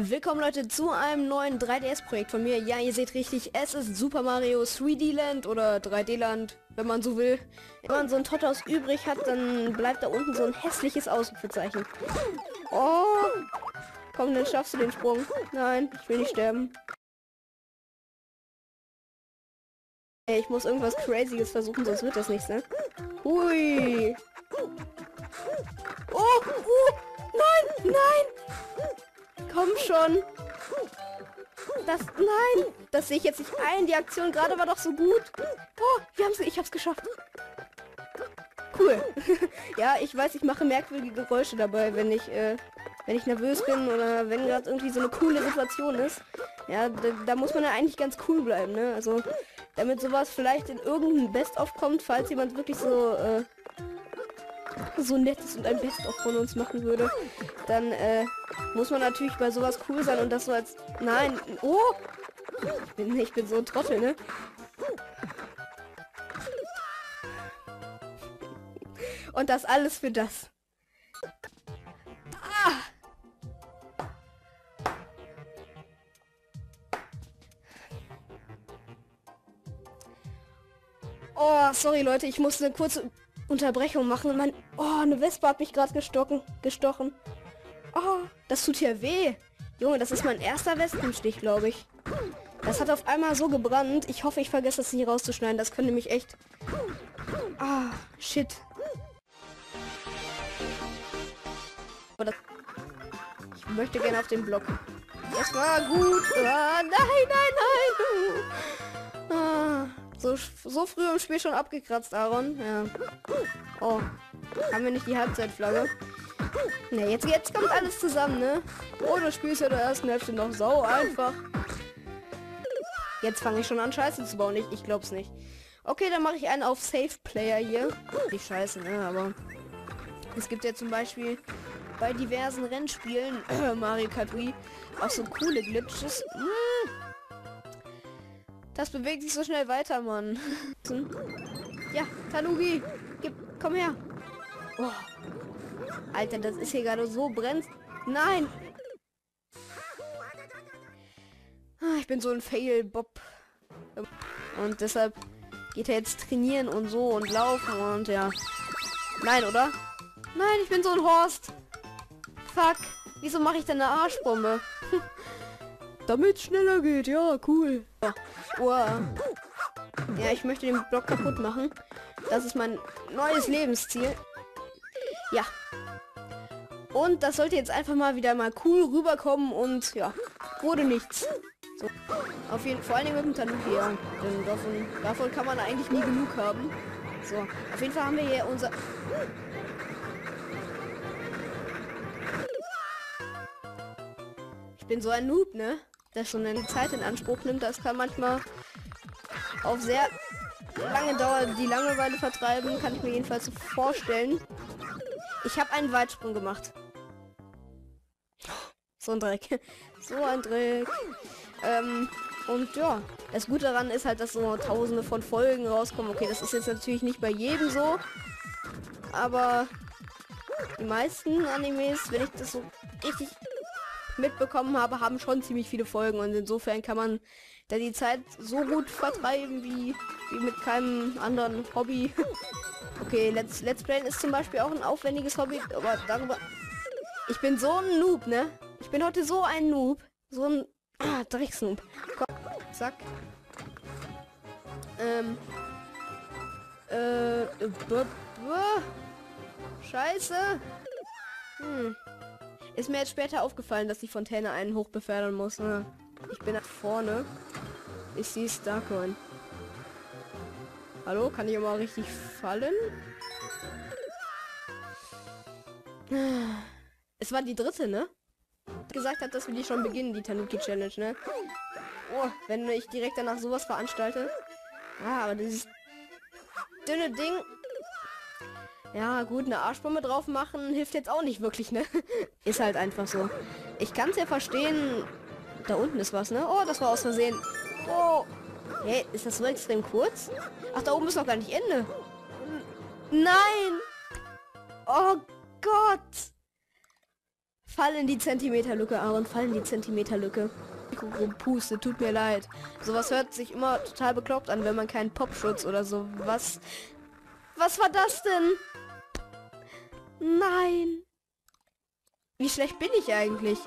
Willkommen Leute zu einem neuen 3DS-Projekt von mir. Ja, ihr seht richtig, es ist Super Mario 3D Land oder 3D Land, wenn man so will. Wenn man so ein Totos übrig hat, dann bleibt da unten so ein hässliches Ausrufezeichen. Oh, komm, dann schaffst du den Sprung. Nein, ich will nicht sterben. Ey, ich muss irgendwas Crazyes versuchen, sonst wird das nichts, ne? Hui. Oh, uh, schon. Das, nein, das sehe ich jetzt nicht ein. Die Aktion gerade war doch so gut. Oh, wir haben es, ich hab's geschafft. Cool. ja, ich weiß, ich mache merkwürdige Geräusche dabei, wenn ich, äh, wenn ich nervös bin oder wenn gerade irgendwie so eine coole Situation ist. Ja, da, da, muss man ja eigentlich ganz cool bleiben, ne? Also, damit sowas vielleicht in irgendein Best-of kommt, falls jemand wirklich so, äh, so nettes und ein Best-of von uns machen würde, dann äh, muss man natürlich bei sowas cool sein und das so als... Nein, oh! Ich bin, ich bin so ein Trottel, ne? Und das alles für das. Ah! Oh, sorry Leute, ich musste eine kurze Unterbrechung machen. Mein, oh, eine Wespe hat mich gerade gestochen. gestochen. Oh, das tut ja weh. Junge, das ist mein erster Wespenstich, glaube ich. Das hat auf einmal so gebrannt. Ich hoffe, ich vergesse das nicht rauszuschneiden. Das könnte mich echt... Ah, shit. Ich möchte gerne auf den Block. Das war gut. Ah, nein, nein, nein. Ah. So, so früh im Spiel schon abgekratzt, Aaron. Ja. Oh. Haben wir nicht die Halbzeitflagge? Ne, jetzt, jetzt kommt alles zusammen, ne? Oh, du spielst ja der ersten Hälfte noch sau einfach. Jetzt fange ich schon an, Scheiße zu bauen. Ich, ich glaub's nicht. Okay, dann mache ich einen auf Safe Player hier. Nicht scheiße, ne? Aber es gibt ja zum Beispiel bei diversen Rennspielen Mario Kart Wii auch so coole Glitches. Hm. Das bewegt sich so schnell weiter, Mann. ja, Tanugi, gib, komm her. Oh. Alter, das ist hier gerade so brennt. Nein! Ah, ich bin so ein Fail-Bob. Und deshalb geht er jetzt trainieren und so und laufen und ja. Nein, oder? Nein, ich bin so ein Horst. Fuck. Wieso mache ich denn eine Arschbombe? Damit schneller geht, ja, cool. Oh. Ja, ich möchte den Block kaputt machen. Das ist mein neues Lebensziel. Ja. Und das sollte jetzt einfach mal wieder mal cool rüberkommen und ja, wurde nichts. So. Auf jeden Fall, mit dem Tanuki, ja. Denn davon, davon kann man eigentlich nie genug haben. So, auf jeden Fall haben wir hier unser... Ich bin so ein Noob, ne? das schon eine Zeit in Anspruch nimmt. Das kann manchmal auf sehr lange Dauer die Langeweile vertreiben, kann ich mir jedenfalls vorstellen. Ich habe einen Weitsprung gemacht. So ein Dreck. So ein Dreck. Ähm, und ja, das Gute daran ist halt, dass so tausende von Folgen rauskommen. Okay, das ist jetzt natürlich nicht bei jedem so. Aber die meisten Animes, wenn ich das so richtig mitbekommen habe, haben schon ziemlich viele Folgen und insofern kann man da die Zeit so gut vertreiben wie, wie mit keinem anderen Hobby. okay, Let's, Let's Play ist zum Beispiel auch ein aufwendiges Hobby, aber darüber... Ich bin so ein Noob, ne? Ich bin heute so ein Noob. So ein ah, Drecksnoob. Komm, zack. Ähm. Äh. Scheiße. Hm. Ist mir jetzt später aufgefallen, dass die Fontäne einen hoch befördern muss. Ne? Ich bin nach vorne. Ich sehe Starcoin. Hallo, kann ich mal richtig fallen? Es war die dritte, ne? Gesagt hat, dass wir die schon beginnen, die Tanuki Challenge, ne? Oh, wenn ich direkt danach sowas veranstalte. Ah, aber dieses dünne Ding ja, gut, eine Arschbombe drauf machen hilft jetzt auch nicht wirklich, ne? Ist halt einfach so. Ich kann es ja verstehen. Da unten ist was, ne? Oh, das war aus Versehen. Oh. Hey, ist das so extrem kurz? Ach, da oben ist noch gar nicht Ende. Nein! Oh Gott! Fall in die Zentimeterlücke, Aaron, fall in die Zentimeterlücke. Puste, tut mir leid. Sowas hört sich immer total bekloppt an, wenn man keinen Popschutz oder sowas was war das denn? Nein. Wie schlecht bin ich eigentlich?